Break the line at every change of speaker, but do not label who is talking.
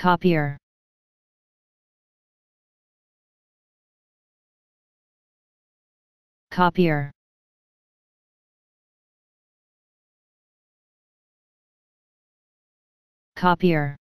copier. Copier. Copier.